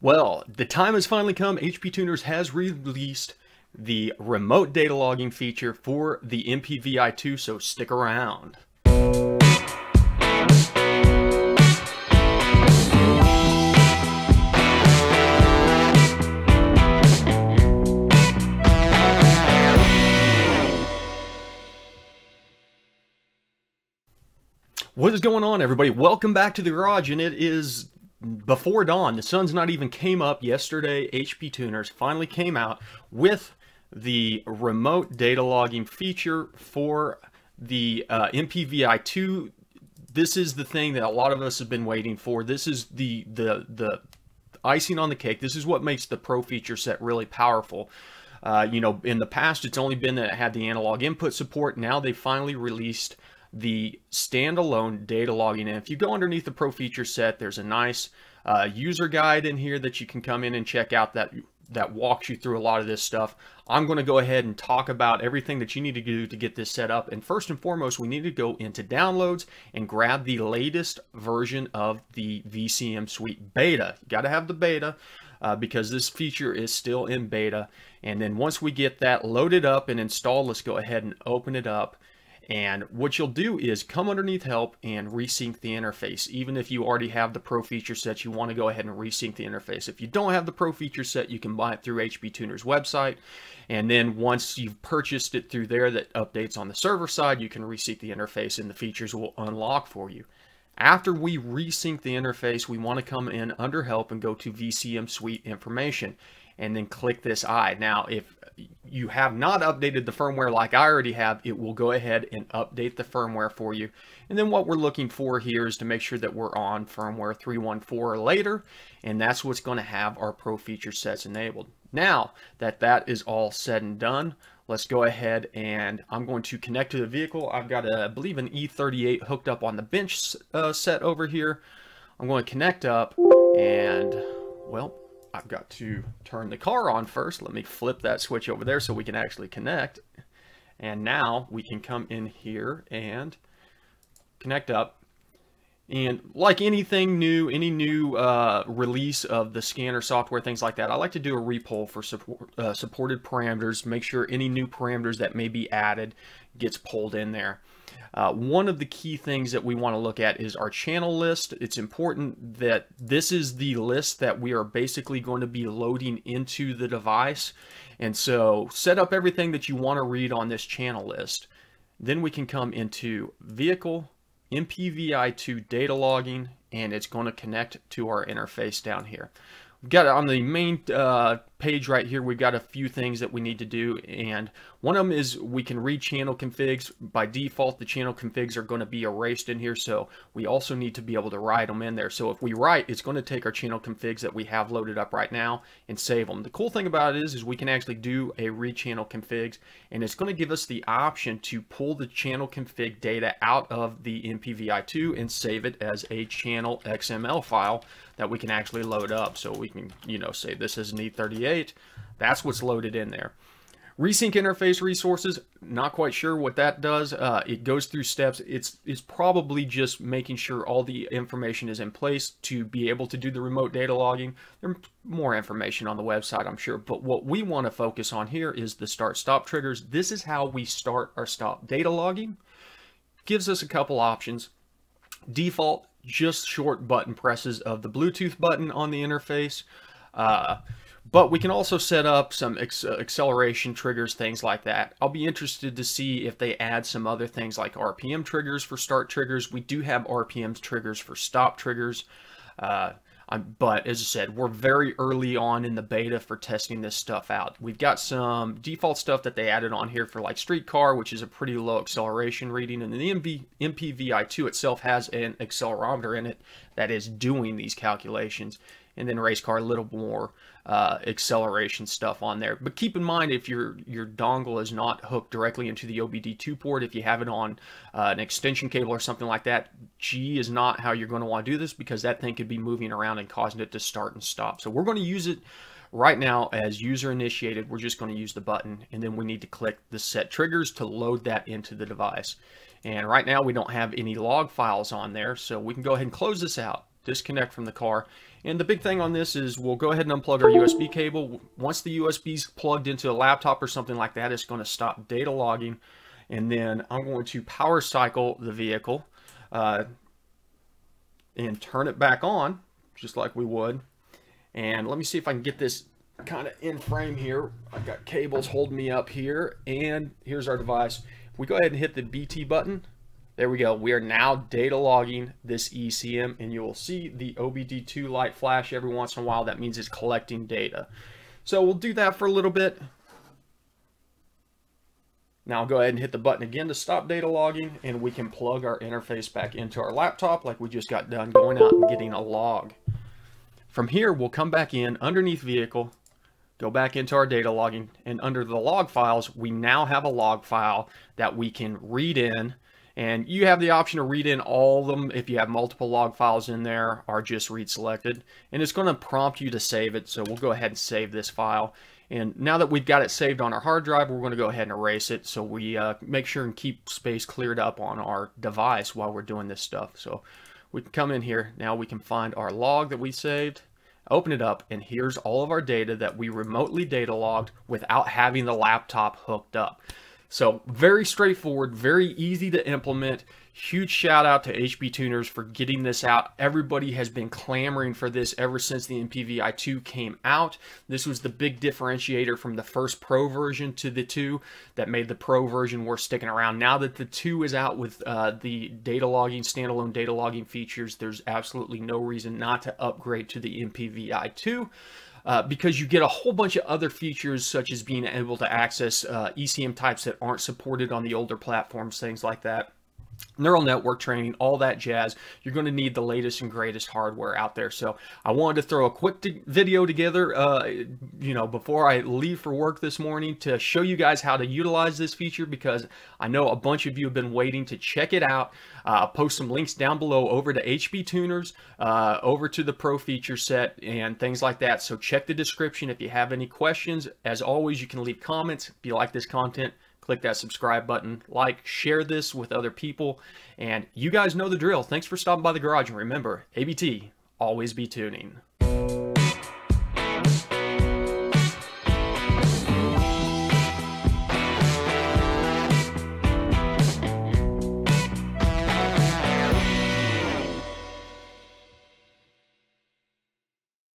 Well, the time has finally come. HP Tuners has released the remote data logging feature for the MPVI2, so stick around. What is going on, everybody? Welcome back to the garage, and it is before dawn. The sun's not even came up yesterday. HP Tuners finally came out with the remote data logging feature for the uh, MPVI2. This is the thing that a lot of us have been waiting for. This is the the the icing on the cake. This is what makes the Pro feature set really powerful. Uh, you know, in the past, it's only been that it had the analog input support. Now they finally released the standalone data logging. And if you go underneath the Pro feature set, there's a nice uh, user guide in here that you can come in and check out that that walks you through a lot of this stuff. I'm going to go ahead and talk about everything that you need to do to get this set up. And first and foremost, we need to go into downloads and grab the latest version of the VCM Suite beta. You got to have the beta uh, because this feature is still in beta. And then once we get that loaded up and installed, let's go ahead and open it up and what you'll do is come underneath help and resync the interface. Even if you already have the pro feature set, you want to go ahead and resync the interface. If you don't have the pro feature set, you can buy it through HP Tuner's website. And then once you've purchased it through there that updates on the server side, you can resync the interface and the features will unlock for you. After we resync the interface, we want to come in under help and go to VCM Suite information and then click this I. Now, if you have not updated the firmware like I already have, it will go ahead and update the firmware for you. And then what we're looking for here is to make sure that we're on firmware 3.14 or later, and that's what's going to have our pro feature sets enabled. Now that that is all said and done, let's go ahead and I'm going to connect to the vehicle. I've got, a, I believe, an E38 hooked up on the bench uh, set over here. I'm going to connect up and, well, I've got to turn the car on first. Let me flip that switch over there so we can actually connect. And now we can come in here and connect up. And like anything new, any new uh, release of the scanner software, things like that, I like to do a repoll for support, uh, supported parameters, make sure any new parameters that may be added gets pulled in there. Uh, one of the key things that we want to look at is our channel list. It's important that this is the list that we are basically going to be loading into the device. And so set up everything that you want to read on this channel list. Then we can come into Vehicle, MPVI2 data logging, and it's going to connect to our interface down here. We've got it on the main uh, page right here, we've got a few things that we need to do. And one of them is we can read channel configs. By default, the channel configs are going to be erased in here. So we also need to be able to write them in there. So if we write, it's going to take our channel configs that we have loaded up right now and save them. The cool thing about it is, is we can actually do a read channel configs. And it's going to give us the option to pull the channel config data out of the MPVI2 and save it as a channel XML file that we can actually load up. So we can, you know, say this is an E38. That's what's loaded in there. Resync interface resources, not quite sure what that does. Uh, it goes through steps. It's, it's probably just making sure all the information is in place to be able to do the remote data logging. There's more information on the website, I'm sure. But what we want to focus on here is the start-stop triggers. This is how we start our stop data logging. Gives us a couple options. Default, just short button presses of the Bluetooth button on the interface. Uh, but we can also set up some acceleration triggers, things like that. I'll be interested to see if they add some other things like RPM triggers for start triggers. We do have RPM triggers for stop triggers. Uh, but as I said, we're very early on in the beta for testing this stuff out. We've got some default stuff that they added on here for like streetcar, which is a pretty low acceleration reading. And the MV, MPVI2 itself has an accelerometer in it that is doing these calculations and then race car a little more uh, acceleration stuff on there. But keep in mind if your your dongle is not hooked directly into the OBD2 port, if you have it on uh, an extension cable or something like that, G is not how you're going to want to do this because that thing could be moving around and causing it to start and stop. So we're going to use it right now as user initiated. We're just going to use the button and then we need to click the set triggers to load that into the device. And right now we don't have any log files on there, so we can go ahead and close this out. Disconnect from the car. And the big thing on this is we'll go ahead and unplug our USB cable. Once the USB's plugged into a laptop or something like that, it's going to stop data logging. And then I'm going to power cycle the vehicle uh, and turn it back on, just like we would. And let me see if I can get this kind of in frame here. I've got cables holding me up here. And here's our device. we go ahead and hit the BT button, there we go. We are now data logging this ECM and you will see the OBD2 light flash every once in a while. That means it's collecting data. So we'll do that for a little bit. Now I'll go ahead and hit the button again to stop data logging and we can plug our interface back into our laptop like we just got done going out and getting a log. From here, we'll come back in underneath vehicle, go back into our data logging and under the log files, we now have a log file that we can read in and you have the option to read in all of them if you have multiple log files in there or just read selected. And it's going to prompt you to save it. So we'll go ahead and save this file. And now that we've got it saved on our hard drive, we're going to go ahead and erase it. So we uh, make sure and keep space cleared up on our device while we're doing this stuff. So we can come in here. Now we can find our log that we saved open it up, and here's all of our data that we remotely data logged without having the laptop hooked up. So very straightforward, very easy to implement. Huge shout out to HP Tuners for getting this out. Everybody has been clamoring for this ever since the MPVI 2 came out. This was the big differentiator from the first Pro version to the 2 that made the Pro version worth sticking around. Now that the 2 is out with uh, the data logging, standalone data logging features, there's absolutely no reason not to upgrade to the MPVI 2 uh, because you get a whole bunch of other features such as being able to access uh, ECM types that aren't supported on the older platforms, things like that neural network training, all that jazz. You're going to need the latest and greatest hardware out there. So I wanted to throw a quick video together, uh, you know, before I leave for work this morning to show you guys how to utilize this feature because I know a bunch of you have been waiting to check it out. Uh, post some links down below over to HP Tuners, uh, over to the Pro feature set and things like that. So check the description if you have any questions. As always, you can leave comments if you like this content click that subscribe button, like, share this with other people, and you guys know the drill. Thanks for stopping by the garage, and remember, ABT, always be tuning.